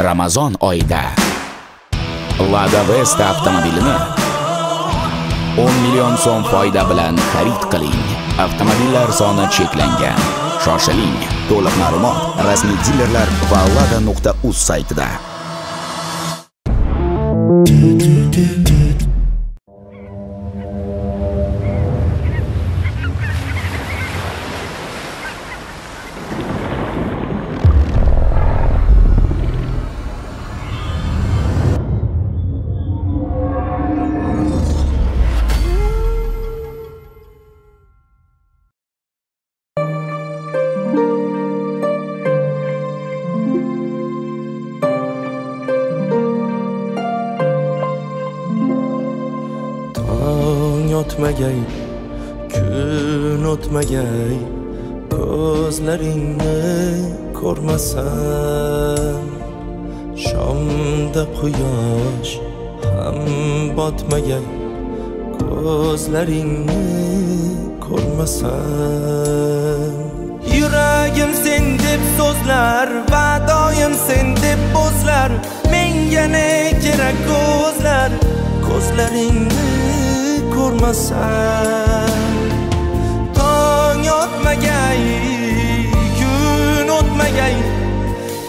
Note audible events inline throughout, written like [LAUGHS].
ramazon oyida. Lada vesta avtomobilini 10 million so'm foyda bilan xarid qiling. Avtomobillar soni cheklangan. Shoshiling to'liq ma'lumot rasmiy dilerlar va lada.uz saytida. Otmagay kun o'tmagay ko'zlaringni ko'rmasam shomda quyosh ham botmagay ko'zlaringni ko'rmasam. Yuragim sen deb so'zlar va doim sen deb bo'zlar menga ne kerak ko'zlar ko'zlaringni ko'rmasam. Tong otmagay kun o'tmagay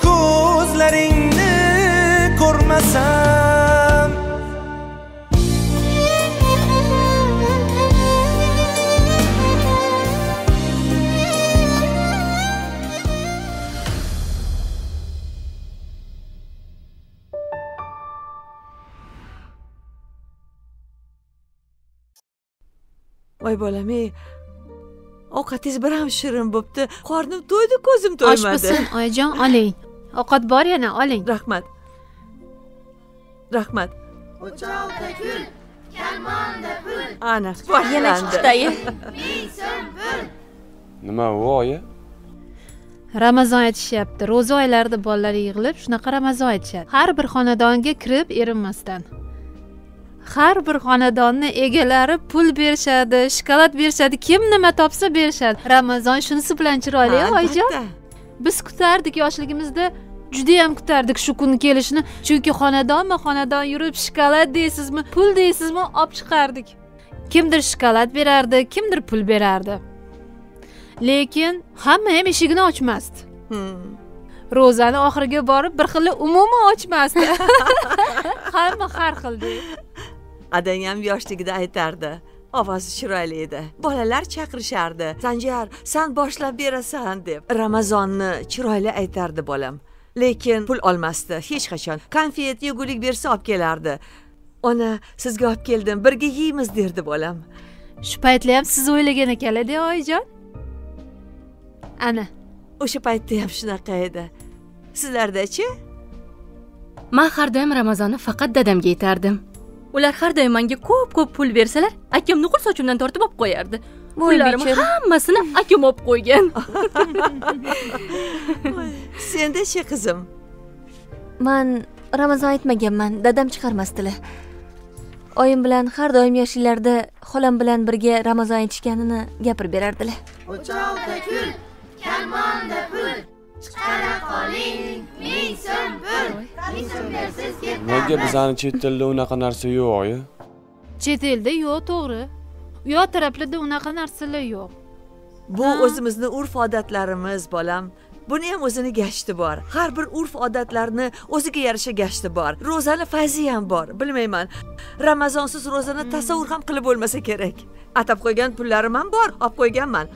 ko'zlaringni ko'rmasam. Voy bolam ey. Ovqatingiz bir ham shirin bo'pti. Qornim to'ydi ko'zim to'ymadi. Oshpizsin oyijon oling. Ovqat bor yana oling. Rahmat. Rahmat. Ana boshlandi nima u oyi? Ramazon aytishyapti. Ro'za oylarida bolalar yig'ilib shunaqa ramazon aytishadi har bir xonadonga kirib erinmasdan har bir xonadonni egalari pul berishadi shokolad berishadi kim nima topsa berishadi. Ramazon shunisi bilan chiroyli oyijon. Biz kutardik yoshligimizda judayam kutardik shu kun kelishini. Chunki xonadonma xonadon yurib shokolad deysizmi pul deysizmi olib chiqardik. Kimdir shokolad berardi kimdir pul berardi. Lekin hamma ham eshigini ochmasdi. Hmm. ro'zani oxiriga borib bir xili umuman ochmasdi. [LAUGHS] Hamma har xil deydi adang ham yoshligida aytardi. Ovozi chiroyli edi bolalar chaqirishardi. Sanjar san boshlab berasan deb. Ramazonni chiroyli aytardi bolam. Lekin pul olmasdi hech qachon. Konfet yegulik bersa olib kelardi. Ona sizga olib keldim birga yeymiz derdi bolam. Shu paytlar ham siz o'ylagan ekanlarda oyijon. Ana. O'sha paytda ham shunaqa edi. Sizlardachi? Man har doim ramazonni faqat dadamga aytardim ular har doim menga ko'p ko'p pul bersalar akam nuqul sochimdan tortib olib qo'yardi. Pullarimni hammasini akam olib qo'ygan. [LAUGHS] [LAUGHS] Sendachi qizim? Man ramazon aytmaganman dadam chiqarmasdilar. Oyim bilan har doim yoshliklarida xolam bilan birga ramazon aytishganini gapirib berardilar nega bizani chet elda unaqa narsa yo'q oyi? Chet elda yo'q to'g'ri. U yoq taraflarda unaqa narsalar yo'q. Bu o'zimizni urf odatlarimiz bolam. Buni ham o'zini gashti bor. Har bir urf odatlarni o'ziga yarasha gashti bor. Ro'zani fayzi ham bor bilmayman. Ramazonsiz ro'zani tasavvur ham qilib bo'lmasa kerak. Atab qo'ygan pullarim ham bor olib qo'yganman.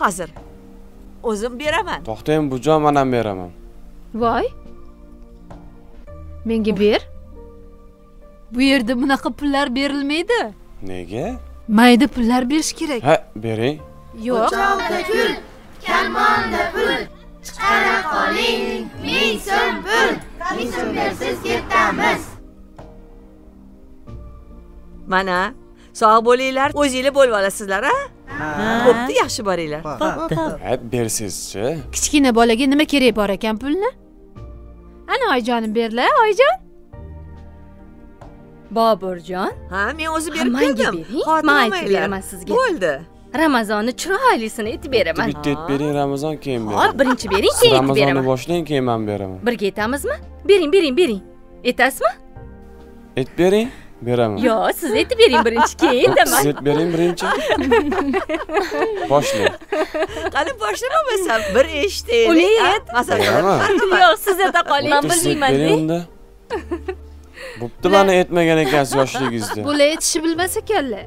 Hozir o'zim beraman. To'xtang bujon man ham beraman. Voy. Menga ber. Bu yerda bunaqa pullar berilmaydi. Nega? Mayda pullar berish kerak. Ha bering. Yo'q. Mana sog' bo'linglar o'zinglar bo'lib olasizlar a bo'pti yaxshi boringlar ha. Bersangizchi kichkina bolaga nima kerak bor ekan pulni? Ana oyijonim berla oyijon boburjon. Ha men o'zi berib keldim. man aytib beraman sizga. bo'ldi. Ramazonni chiroylisini aytib beraman. Bitta aytib bering ramazon keyin hop beraman birinchi bering keyin aytib ramazonni beraman. boshlang keyin man beraman. Birga aytamizmi bering bering bering. Aytasizmi aytib bering beraman. Yo siz aytib bering birinchi keyin siz indaman aytib bering birinchi. Boshlang qani boshlamamasam bir eshitaylik Uni a? ayt. yo'q siz ayta qoling man siz bilmayman unda. Bo'pti mana aytmagan ekansiz yoshligingizda. Bular aytishni bilmas ekanlar.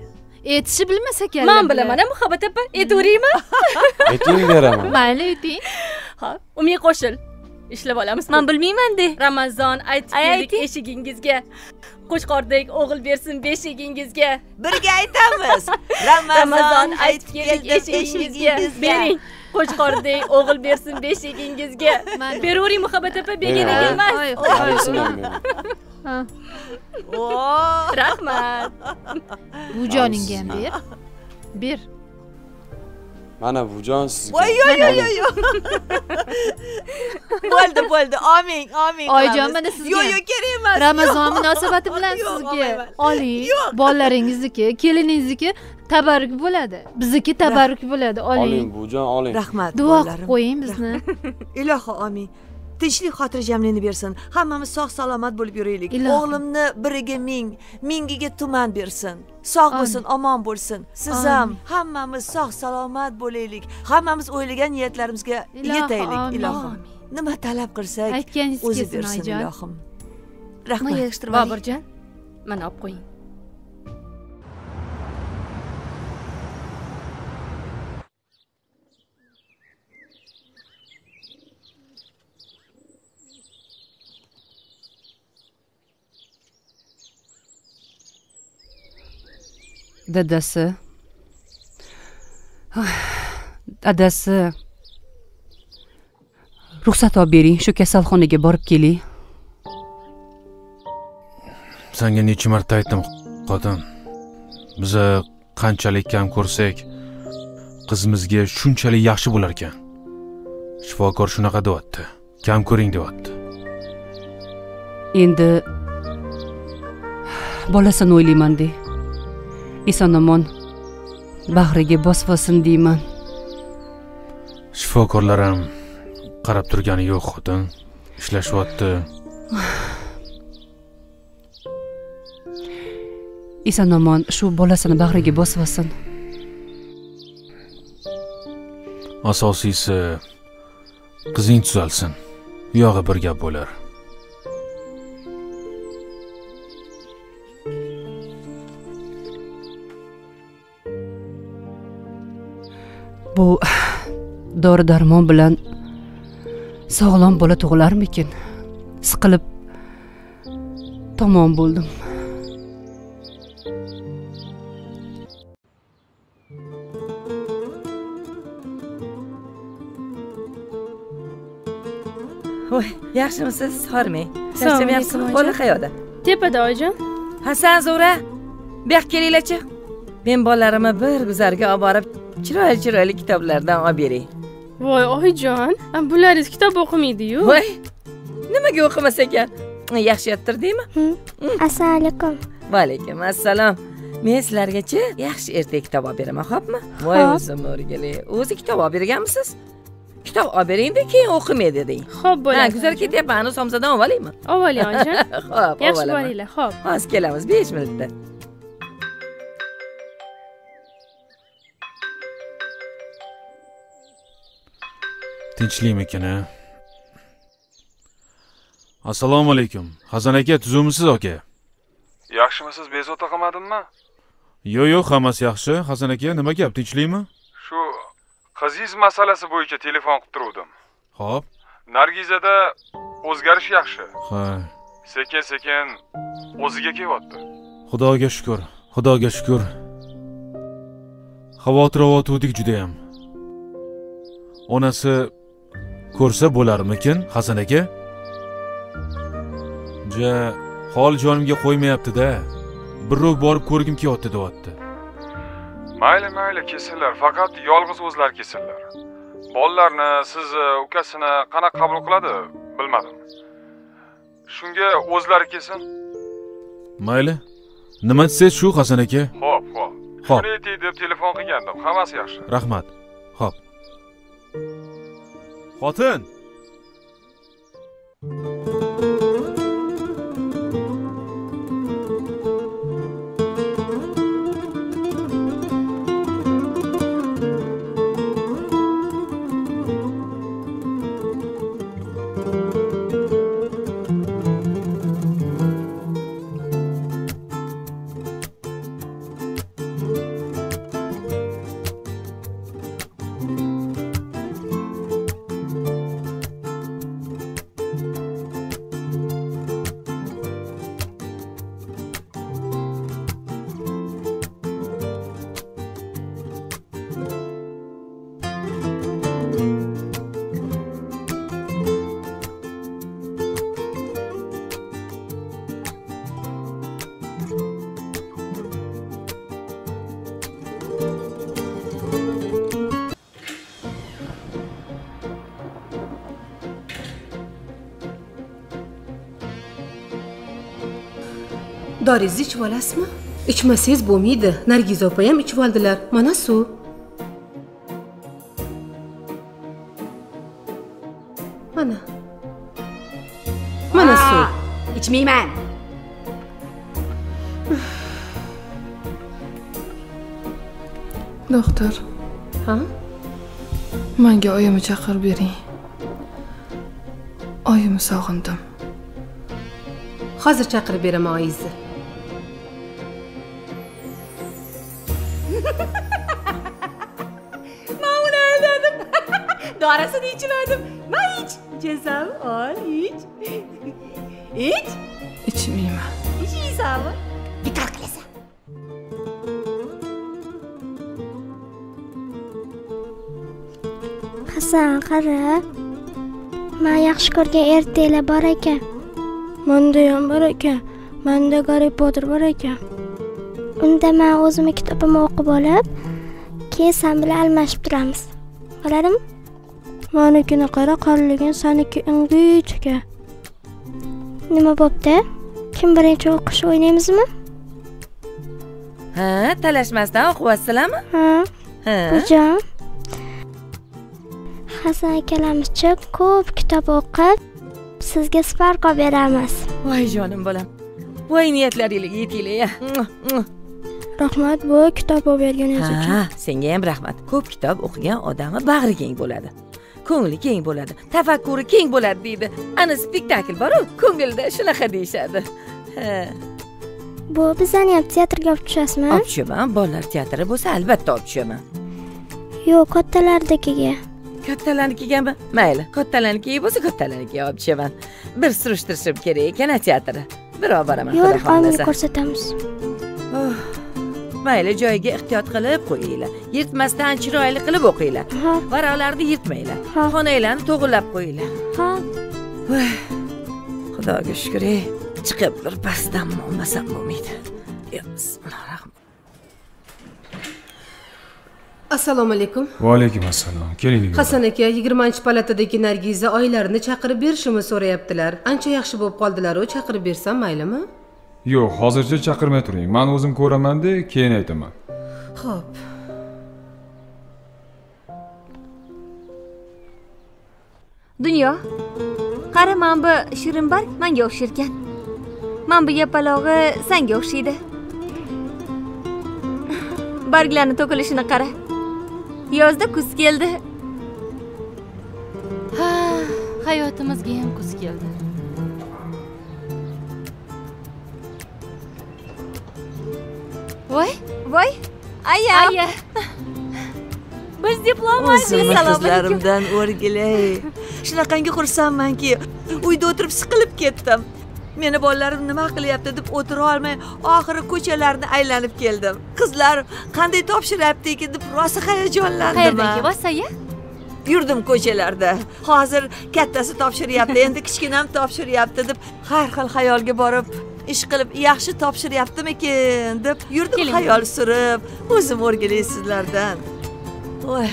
Aytishni bilmas ekanlar man bilaman a muhabbat opa aytaveringmi ayting beraman. Mayli ayting ha umid qo'shil. Ishlab olamiz. Man bilmayman de. Ramazon aytib Ay, keldik eshigingizga qo'chqordek o'g'il bersin beshigingizga. Birga aytamiz. Ramazon aytib keldik eshigingizga bering qo'chqordek o'g'il bersin beshigingizga. Beravering muhabbat opa begonaga ha. emas rahmat. Bu joningga ham ber ber mana bujon sizga. Voy yo yo yo yo. [LAUGHS] Bo'ldi bo'ldi. Omin omin Oyijon, mana sizga. yo'q yo'q kerak emas. Ramazon munosabati [LAUGHS] bilan sizga oling bolalaringizniki keliningizniki tabarruk bo'ladi. Bizniki tabarruk bo'ladi oling. Oling bujon oling. Rahmat duo qilib qo'ying bizni. [LAUGHS] Ilohi omin tinchlik xotirjamlikni bersin. Hammamiz sog' salomat bo'lib yuraylik. O'g'limni biriga ming mingiga tuman bersin. Sog' bo'lsin omon bo'lsin. Siz ham hammamiz sog' salomat bo'laylik. Hammamiz o'ylagan niyatlarimizga yetaylik ilohim. Nima talab qilsak o'zi bersin ilohim. Rahmat. Boburjon mana olib qo'ying dadasi dadasi ruxsat olib bering shu kasalxonaga borib keling Senga necha marta aytdim, xotin. Biza qanchalik kam ko'rsak, qizimizga shunchalik yaxshi bo'lar ekan. Shifokor shunaqa deyapti. Kam ko'ring deyapti. endi bolasini o'ylayman de eson omon bag'riga bosib olsin deyman Shifokorlar ham qarab turgani yo'q, xotin. Ishlashyapti. eson [SIGHS] omon shu bolasini bag'riga bosib olsin Asosiysi qizing tuzalsin. U yog'i bir gap bo'lar. Bu dori darmon bilan sog'lom bola tug'ilarmikin? Siqilib tamom bo'ldim. Voy yaxshimisiz hormang charchamayapsizmi bola qayoqda tepada oyijon. Hasan zo'ra bu yoqqa kelinglarchi men bolalarimni bir guzarga olib borib chiroyli chiroyli kitoblardan olib beray voy oyijon bularingiz kitob o'qimaydiyu voy nimaga o'qimas ekan? Yaxshi yottirdingmi assalomu alaykum vaalaykum assalom. Men sizlargachi yaxshi ertak kitob olib beraman xo'pmi voy o'zim o'rgili. O'zi kitob olib berganmisiz? Kitob olib beringda keyin o'qimay deding. Ho'p ha bo'ladi guzar ketyapman anu somsadan olib olaymi olib oling oyijon. [LAUGHS] Ho'p yaxshi olaman. bo'linglar ho'p. Hozir kelamiz besh minutda Tinchlikmikin, a? Assalomu alaykum. Hazan aka, tuzukmisiz aka? yaxshimisiz bezovta qilmadimmi Yo'q, yo'q, hammasi yaxshi. Hazan aka, nima gap? Tinchlikmi? shu qizingiz masalasi bo'yicha telefon qilib turuvdim Xo'p. nargizada o'zgarish yaxshi Ha, sekin sekin o'ziga kelyapti Xudoga shukr. Xudoga shukr. Xavotir olayotgandik juda ham. Onasi ko'rsa bo'larmikin, Hasan aka? Ja, hol jonimga qo'ymayapti-da. Birrov borib ko'rgim kelyapti, deyapti. mayli mayli kelsinlar faqat yolg'iz o'zlari kelsinlar bolalarni sizni ukasini qanaqa qabul qiladi bilmadim shunga o'zlari kelsin Mayli. Nima desangiz shu Hasan aka? ho'p ho'p Xo'p. shuni aytay deb telefon qilgandim hammasi yaxshi Rahmat. Xo'p. Xotin. Doringizni ichib olasizmi ichmasangiz bo'lmaydi nargiza opa ham ichib oldilar mana suv. Mana. Mana suv. ichmayman. Doktor. Ha? Manga oyimni chaqirib bering. Oyimni sog'indim. Hozir chaqirib beraman oyingizni dorisini ichmadim man ich ichasan ol ich ich ichmayman ichmaysanmi bekor qilasan hasan qara man yaxshi ko'rgan ertaklar bor ekan. Manda ham bor ekan. Manda garri potter bor ekan. Unda man o'zimni kitobimni o'qib olib keyin san bilan almashib turamiz. Bo'ladimi manikini qara qorligin saniki ingichka. Nima bo'pti? Kim birinchi o'qish o'ynaymizmi? Ha talashmasdan o'qiyapsizlarmi? Ha. Ha. Bujon hasan akkalamizchi ko'p kitob o'qib sizga sparko beramiz. Voy jonim bolam. Voy niyatlaringlarga yetinglar rahmat bu kitob olib berganingiz uchun. ha senga ham rahmat. Ko'p kitob o'qigan odamni bag'ri keng bo'ladi ko'ngli keng bo'ladi tafakkuri keng bo'ladi deydi. Ana spektakl boru ko'ngilda shunaqa deyishadi. Ha. Bu bizani ham teatrga olib tushasizmi? Olib tushaman bolalar teatri bo'lsa albatta olib tushaman yo'q kattalarnikiga. Kattalarnikiga mayli kattalarnikiga bo'lsa kattalarnikiga olib tushaman bir surishtirishim kerak ekan a teatrni bir olib boraman yo'q xohlasa. ko'rsatamiz Mayli joyiga ehtiyot qilib qo'yinglar. Yirtmasdan chiroyli qilib o'qinglar. Varaqlarni yirtmanglar. Xonanglarni to'g'irlab qo'yinglar. Ha. Xudoga shukur chiqib bir pastdan olmasam bo'lmaydi. Assalomu alaykum. Va alaykum assalom keling hasan aka yigirmanchi palatadagi nargiza oylarini chaqirib berishimni so'rayaptilar. Ancha yaxshi bo'lib qoldilaru chaqirib bersam maylimi yo'q hozircha chaqirmay turing. Man o'zim ko'ramanda keyin aytaman. Ho'p dunyo qara mana bu shirinbarg manga o'xsharkan. Mana bu yapalog'i sanga o'xshaydi. Barglarni to'kilishini qara. Yozda kuz keldi. Ha hayotimizga ham kuz keldi voy voy. Ayam aya biz diplom o'zimni qizlarimdan o'rgilay shunaqangi xursandmanki uyda o'tirib siqilib ketdim. Meni bolalarim nima qilyapti deb o'tira olmay oxiri ko'chalarni aylanib keldim. Qizlar qanday topshiryapti ekan deb rosa hayajonlandim qayerdan kelyapsiz aya yurdim ko'chalarda. Hozir kattasi topshiryapti endi kichkinam topshiryapti deb har xil xayolga borib ish qilib yaxshi topshiryaptimikin deb yurdim xayol surib o'zim o'rgilay sizlardan voy.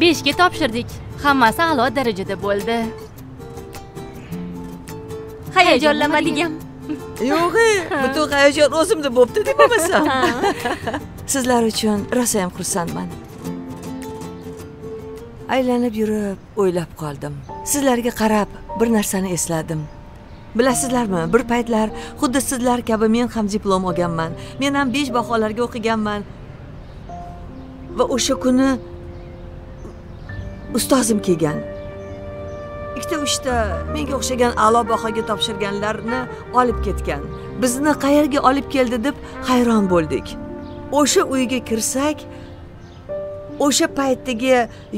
Beshga topshirdik. Hammasi a'lo darajada bo'ldi. Hayajonlamadigam yo'q butun hayajon o'zimda bo'pti deb bo'lmasam sizlar uchun rosayam xursandman. Aylanib yurib o'ylab qoldim. Sizlarga qarab bir narsani esladim bilasizlarmi bir paytlar xuddi sizlar kabi men ham diplom olganman. Men ham besh baholarga o'qiganman. Va o'sha kuni ustozim kelgan. Ikkita uchta menga o'xshagan a'lo bahoga topshirganlarni olib ketgan. Bizni qayerga olib keldi deb hayron bo'ldik. O'sha uyga kirsak o'sha paytdagi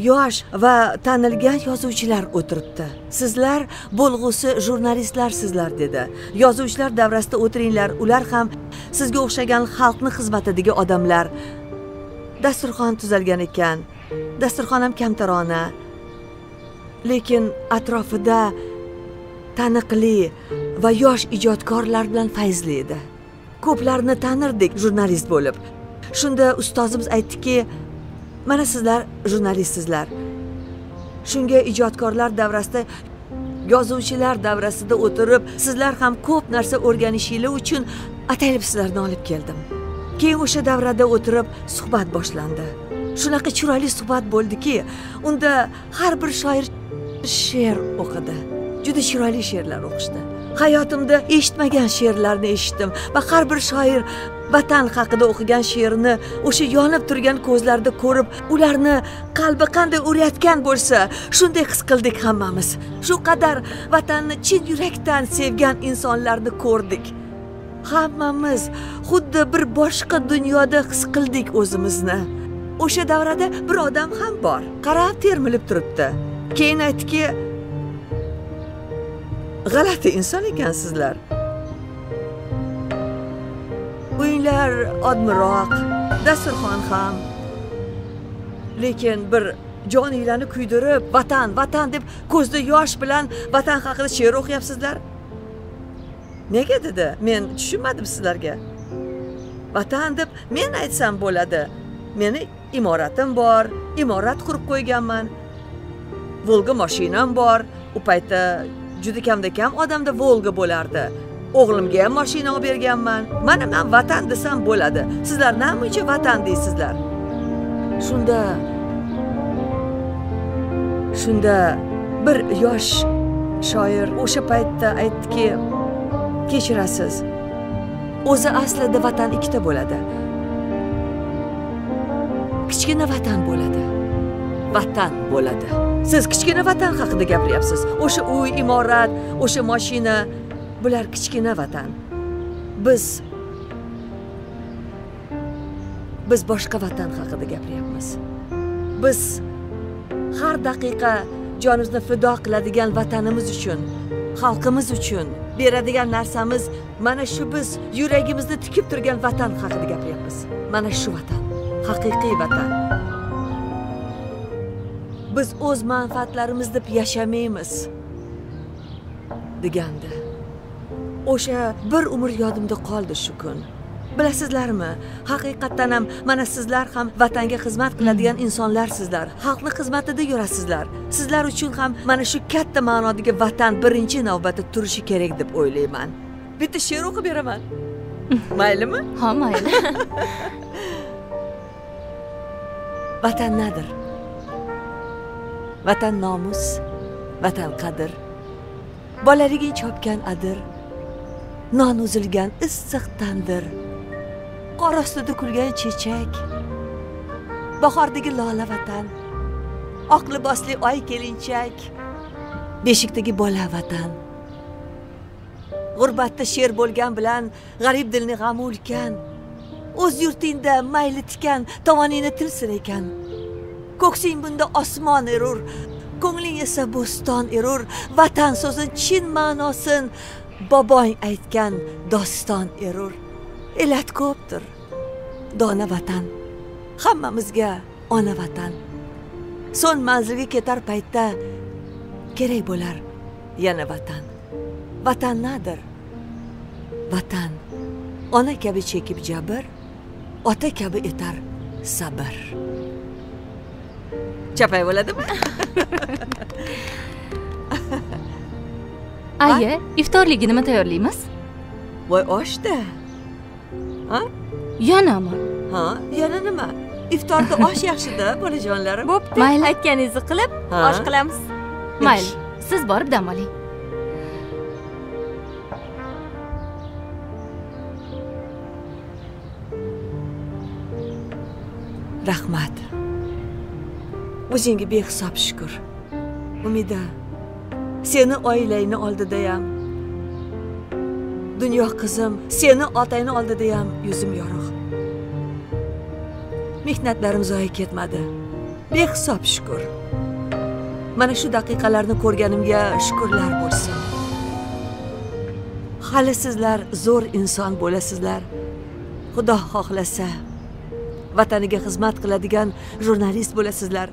yosh va tanilgan yozuvchilar o'tiribdi. Sizlar bo'lg'usi jurnalistlarsizlar dedi. Yozuvchilar davrasida o'tiringlar ular ham sizga o'xshagan xalqni xizmatidagi odamlar. Dasturxon tuzalgan ekan. Dasturxon ham kamtarona. Lekin atrofida taniqli va yosh ijodkorlar bilan fayzli edi. Ko'plarni tanirdik jurnalist bo'lib. Shunda ustozimiz aytdiki mana sizlar jurnalistsizlar. Shunga ijodkorlar davrasida yozuvchilar davrasida o'tirib sizlar ham ko'p narsa o'rganishinglar uchun ataylab sizlarni olib keldim. Keyin o'sha davrada o'tirib suhbat boshlandi. Shunaqa chiroyli suhbat bo'ldiki unda har bir shoir she'r o'qidi. Juda chiroyli she'rlar o'qishdi. Hayotimda eshitmagan she'rlarni eshitdim va har bir shoir vatan haqida o'qigan she'rini o'sha yonib turgan ko'zlarida ko'rib ularni qalbi qanday urayotgan bo'lsa shunday his qildik hammamiz. Shu qadar vatanni chin yurakdan sevgan insonlarni ko'rdik. Hammamiz xuddi bir boshqa dunyoda his qildik o'zimizni. O'sha davrada bir odam ham bor qarab termilib turibdi. Keyin aytdiki g'alati inson ekansizlar uylar odmiroq dasturxon ham. Lekin bir joninglarni kuydirib vatan vatan deb ko'zda yosh bilan vatan haqida she'r o'qiyapsizlar. Nega dedi? Men tushunmadim sizlarga. Vatan deb men aytsam bo'ladi. Meni imoratim bor imorat qurib qo'yganman. Volga mashinam bor. U paytda juda kamda kam odamda volga bo'lardi. O'g'limga ham mashina olib berganman. Mana man vatan desam bo'ladi. Sizlar namuncha vatan deysizlar. Shunda shunda bir yosh shoir o'sha paytda aytdiki kechirasiz. O'zi aslida vatan ikkita bo'ladi. Kichkina vatan bo'ladi. Vatan bo'ladi. Siz kichkina vatan haqida gapiryapsiz. O'sha uy imorat o'sha mashina bular kichkina vatan. Biz biz boshqa vatan haqida gapiryapmiz. Biz har daqiqa jonimizni fido qiladigan vatanimiz uchun xalqimiz uchun beradigan narsamiz mana shu biz yuragimizni tikib turgan vatan haqida gapiryapmiz. Mana shu vatan haqiqiy vatan. Biz o'z manfaatlarimiz deb yashamaymiz degandi. O'sha bir umr yodimda qoldi shu kun. Bilasizlarmi haqiqatdan ham mana sizlar ham vatanga xizmat qiladigan insonlarsizlar. Xalqni xizmatida yurasizlar. Sizlar uchun ham mana shu katta ma'nodagi vatan birinchi navbatda turishi kerak deb o'ylayman. Bitta she'r o'qib beraman. [LAUGHS] Maylimi? Ha mayli. [LAUGHS] Vatan nadir vatan nomus vatan qadr. Bolaliging chopgan adir non uzilgan issiq tandir. Qor ostida kulgan chechak bahordagi lola vatan oq libosli oy kelinchak beshikdagi bola vatan. G'urbatda sher bo'lgan bilan g'arib dilni g'ami ulkan o'z yurtingda mayli tikan tovoningni tilsin ekan. Ko'ksing bunda osmon erur. Ko'ngling esa bo'ston erur. Vatan so'zi chin ma'nosin. Bobong aytgan doston erur. Illat ko'pdir. Dona vatan. Hammamizga ona vatan. So'ng manzilga ketar paytda kerak bo'lar yana vatan. Vatan nadir? Vatan. Ona kabi chekib jabr ota kabi etar sabr. Chapay bo'ladimi aya iftorlikka nima tayyorlaymiz voy oshda. Ha? Yanami ha yana nima? Iftorda osh yaxshida bolajonlarim. Bo'pti. Mayli. aytganingizni qilib osh qilamiz. Mayli. Siz borib dam oling. Rahmat o'zingga behisob shukur umida seni oilangni oldidayam dunyo qizim seni otangni oldidayam yuzim yorug' mehnatlarim zoya ketmadi. Behisob shukur mana shu daqiqalarni ko'rganimga shukurlar bo'lsin. Hali sizlar zo'r inson bo'lasizlar. Xudo xohlasa vataniga xizmat qiladigan jurnalist bo'lasizlar.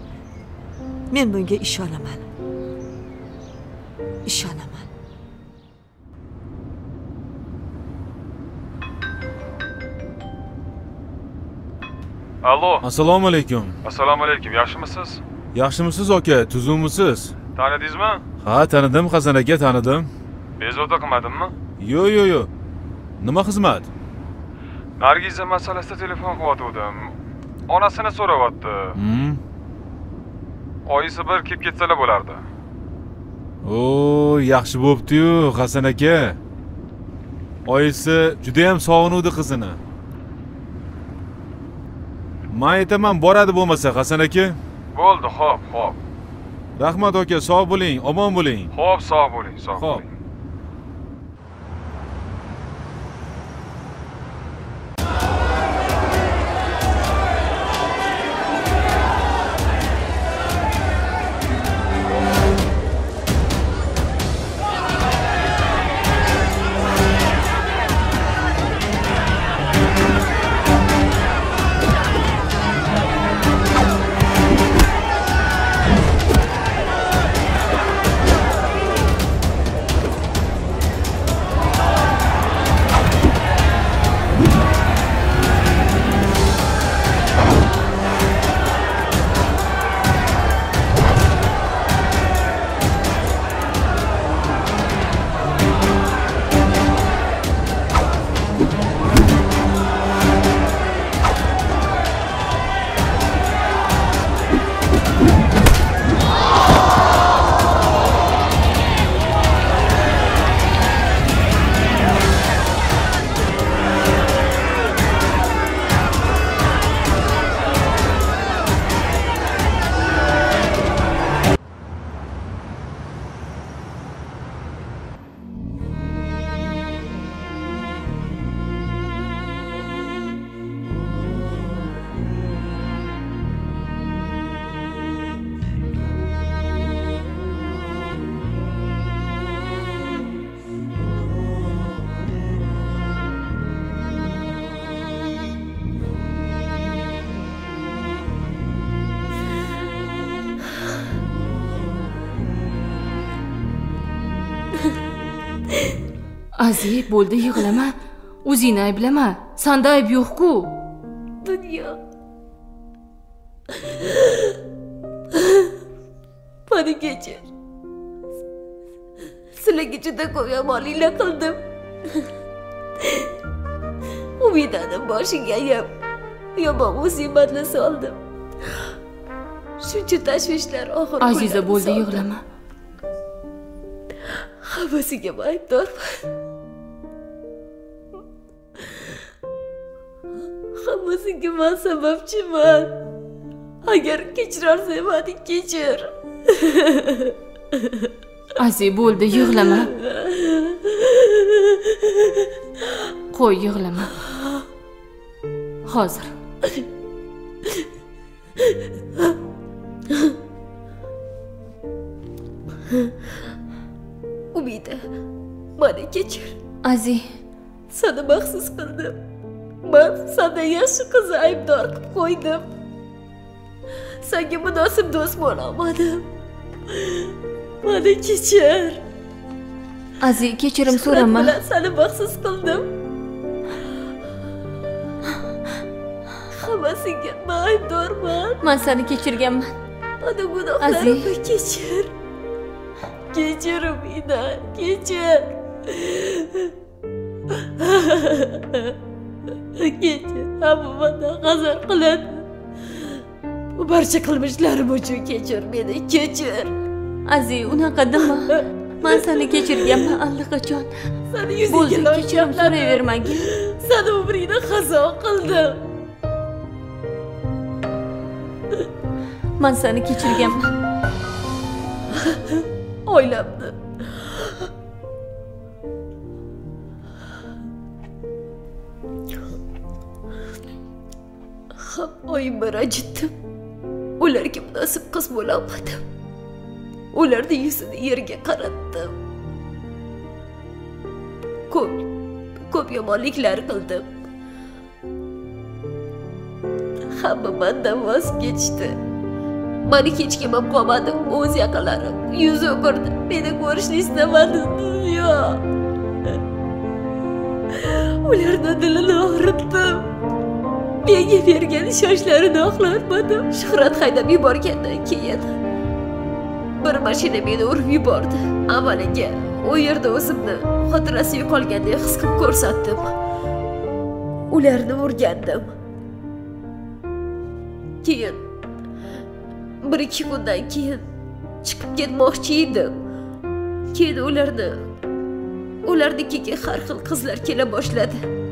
Men bunga ishonaman. İshonaman. Allo assalomu alaykum assalomu alaykum yaxshimisiz? Yaxshimisiz aka tuzukmisiz tanidingizmi? Ha tanidim. Hasan aka tanidim. Bezovta qilmadimmi? Yo'q yo'q yo'q nima xizmat? Nargiza masalasida telefon qilyotgandim onasini so'rayapti. Hmm. Oyisi bir kelib ketsalar bo'lardi. O yaxshi bo'pti-yu hasan aka. Oyisi judayam sog'inuvdi qizini. Man aytaman boradi bo'lmasa hasan aka. Bo'ldi xo'p xo'p. Rahmat aka sog' bo'ling omon bo'ling. Xo'p sog' bo'ling sog' bo'ling azi bo'ldi yig'lama o'zingni ayblama sanda ayb yo'q-ku. Dunyo. Mani kechir sizlarga juda ko'p yomonliklar qildim. Umidani boshiga ham yomon musibatlar soldim. Shuncha tashvishlar oxir aziza bo'ldi yig'lama. Hammasiga man hammasiga man. Sababchiman agar kechirolsang mani kechir. [LAUGHS] Azi bo'ldi yig'lama. Qo'y yig'lama. Hozir. Umida mani kechir. Azi seni maxsus qildim man sandan yaxshi aybdor qilib qo'ydim senga munosib do'st bo'lolmadim mani kechir aziz kechirim so'raman bilan seni maxsus qildim hammasiga man aybdorman man seni kechirganman mana gunohlarimni kechir kechir umida kechir kechir hamma mendan g'azab qiladi bu barcha qilmishlarim uchun kechir meni kechir aziz unaqa dema man seni kechirganman allaqachon seni bo'ldi yuzingga kechirim so'rayvermagin seni umringni qazo qildim man seni kechirganman oilamni ham oyimni ranjitdim ularga munosib qiz bo'lolmadim ularni yuzini yerga qaratdim ko'p ko'p yomonliklar qildim hamma mandan voz kechdi mani hech kim ham qolmadi o'z yaqinlarim yuz o'girdi meni ko'rishni istamadi dunyo ularni dilini og'ritdim menga bergan ishonchlarini oqlolmadim shuhrat haydab yuborgandan keyin bir mashina meni urib yubordi. Avvaliga u yerda o'zimni xotirasi yo'qolgandek his qilib ko'rsatdim. Ularni urgandim. Keyin bir ikki kundan keyin chiqib ketmoqchi edim. Keyin ularni ularnikiga har xil qizlar kela boshladi.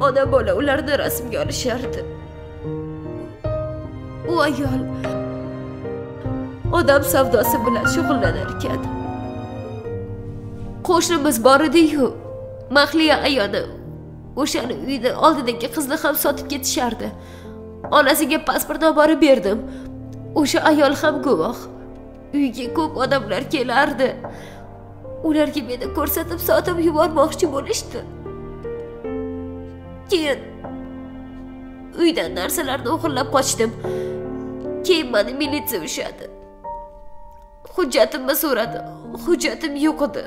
Ona bola ularni rasmga olishardi. U ayol odam savdosi bilan shug'ullanar ekan. Qo'shnimiz bor ediyu mahliya ayoni o'shani uyni oldidagi qizni ham sotib ketishardi. Onasiga pasport olib berdim. O'sha ayol ham guvoh. Uyga ko'p odamlar kelardi. Ularga meni ko'rsatib sotib yubormoqchi bo'lishdi. Keyin uydan narsalarni o'g'irlab qochdim. Keyin mani militsiya ushladi. Hujjatimni so'radi hujjatim yo'q edi.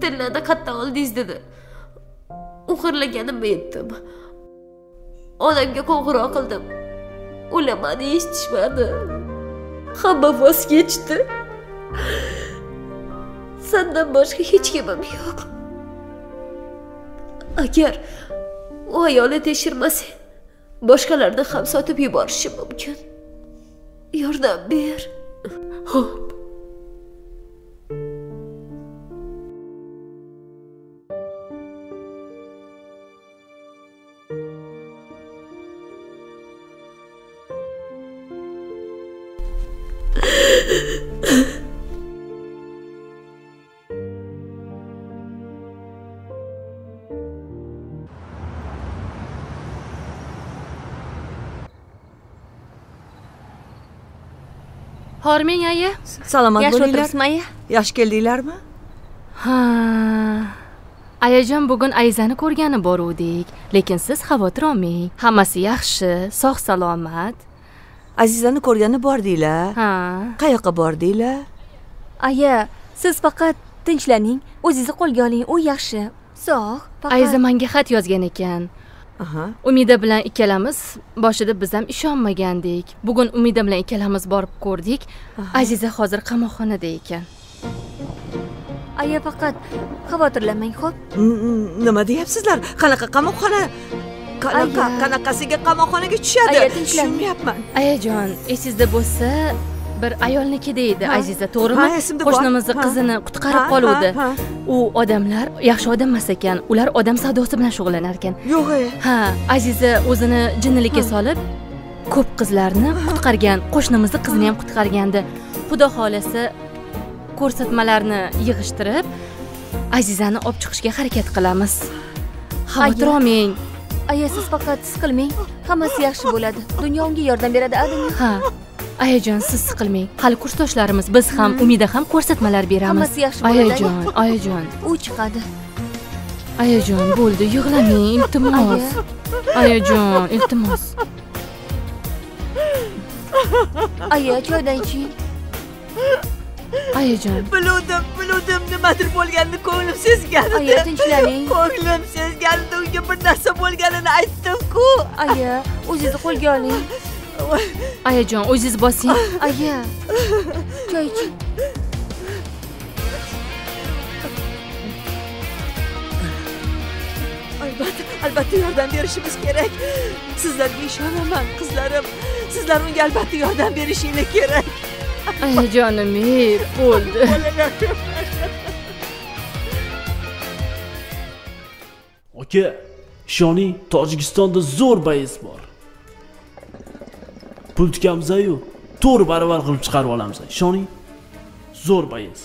Tillani qayerdan oldingiz dedi. O'g'irlaganimni aytdim onamga qo'ng'iroq qildim. Ular mani eshitishmadi. Hamma voz kechdi. Sandan boshqa hech kimim yo'q. Agar u ayolni tekshirmasa boshqalarni ham sotib yuborishi mumkin. Yordam ber. Ho'p hormang aya salomat Yaxshi o'tiribsizmi, aya? yaxshi keldinglarmi? Ha. Ayajon bugun ayzani ko'rgani boruvdik. Lekin siz xavotir olmang. Hammasi yaxshi sog' salomat. Azizani ko'rgani bordinglar ha. Qayoqqa bordinglar aya siz faqat tinchlaning o'zingizni qo'lga oling. U yaxshi sog' faqat ayza menga xat yozgan ekan umida bilan ikkalamiz boshida biz ham ishonmagandik. Bugun umida bilan ikkalamiz borib ko'rdik. Aziza hozir qamoqxonada ekan. Aya faqat xavotirlanmang xo'p? N- n- nima deyapsizlar? Qanaqa qamoqxona? Qanaqa qanaqasiga qamoqxonaga tushadi? Aya, tinchlan. tushunmayapman. Ayajon esingizda bo'lsa bir ayolnikida edi aziza to'g'rimi? Ha, esimda bor. qo'shnimizni qizini qutqarib qoluvdi. u odamlar yaxshi odam emas ekan ular odam savdosi bilan shug'ullanar ekan yo'q e. Ha aziza o'zini jinnilikka solib ko'p qizlarni qutqargan qo'shnimizni qizini ham qutqargandi. Xudo xohlasa ko'rsatmalarni yig'ishtirib azizani olib chiqishga harakat qilamiz. Xavotir olmang aya siz faqat siqilmang hammasi yaxshi bo'ladi. Dunyo unga yordam beradi adimi ha ayajon siz siqilmang. Hali kursdoshlarimiz biz ham umida ham ko'rsatmalar beramiz. Hammasi yaxshi bo'ladi, ayajon aya. ayajon. U chiqadi. Ayajon bo'ldi. Yig'lamang iltimos. Ayajon iltimos. Aya choydan iching. Ayajon. Biluvdim biluvdim nimadir bo'lganini ko'nglim sezgan edi Aya, tinchlaning. ko'nglim sezgan edi unga bir narsa bo'lganini aytdim-ku. Aya o'zingizni qo'lga oling [LAUGHS] ayajon o'zingiz bosing [LAUGHS] aya choy iching albatta albatta yordam berishimiz kerak sizlarga ishonaman qizlarim sizlar unga albatta yordam berishinglar kerak ayajonim bo'ldi aka [LAUGHS] ishoning tojikistonda zo'r bayis bor pul tikamizayu to'rt baravar qilib chiqarib olamiz ishoning. Zo'r bayis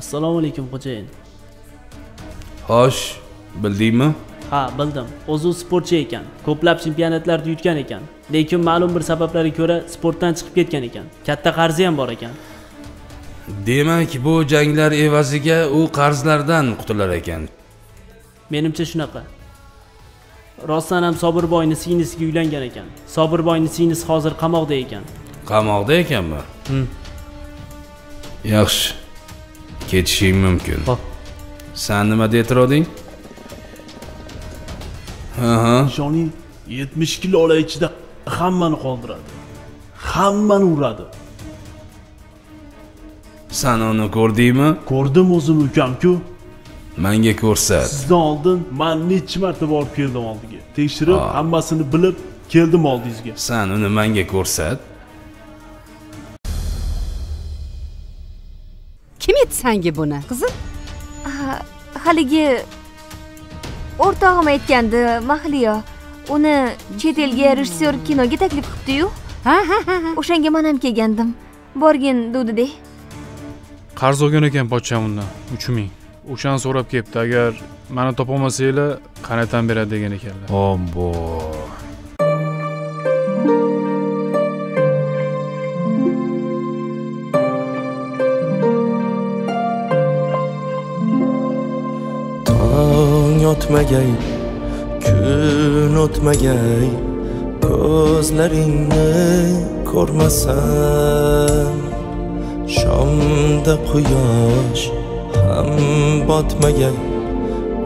assalomu alaykum xo'jayin. Xo'sh bildingmi? Ha bildim. O'zi sportchi ekan. Ko'plab chempionatlarda yutgan ekan. Lekin ma'lum bir sabablarga ko'ra sportdan chiqib ketgan ekan. Katta qarzi ham bor ekan. Demak bu janglar evaziga u qarzlardan qutular ekan. Menimcha shunaqa rostdan ham sobirboyni singlisiga uylangan ekan. Sobirboyni singlisi hozir qamoqda ekan. Qamoqda ekanmi? Yaxshi. Ketishing mumkin. San nima deytiroding ha ha ishoning yetmish kilolar ichida hammani qoldiradi. Hammani uradi. San uni ko'rdingmi? Ko'rdim o'zim ukamku manga ko'rsat. Sizdan oldin man necha marta borib keldim oldiga. Tekshirib hammasini bilib keldim oldingizga. San uni manga ko'rsat. Kim aytdi sanga buni qizim? Ha, haligi o'rtog'im aytgandi mahliyo uni chet elga rejissyor kinoga taklif qilibdiyu. Ha ha ha o'shanga man ham kelgandim. Borgin degdida qarz olgan ekan pochcham undan uch ming o'shani so'rab kelibdi agar mani topolmasanglar qanaydan beradi degan ekanlar. Obbo tong otmagay kun o'tmagay ko'zlaringni ko'rmasam shomda quyosh botmagan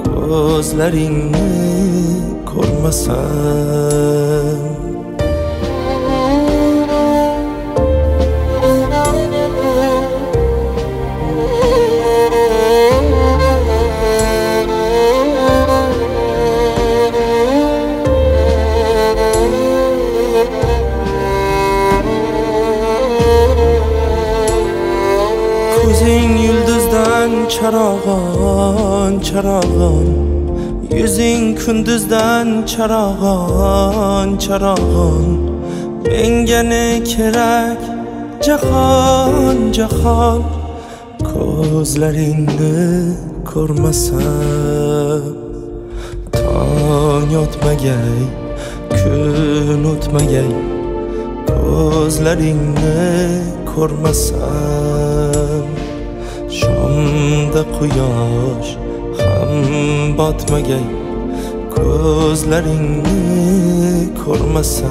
ko'zlaringni ko'rmasam. Charog'on charog'on yuzing kunduzdan charog'on charog'on menga ne kerak jahon jahon ko'zlaringni ko'rmasam tong yotmagay kun o'tmagay ko'zlaringni ko'rmasam shomda quyosh ham botmagay ko'zlaringni ko'rmasam.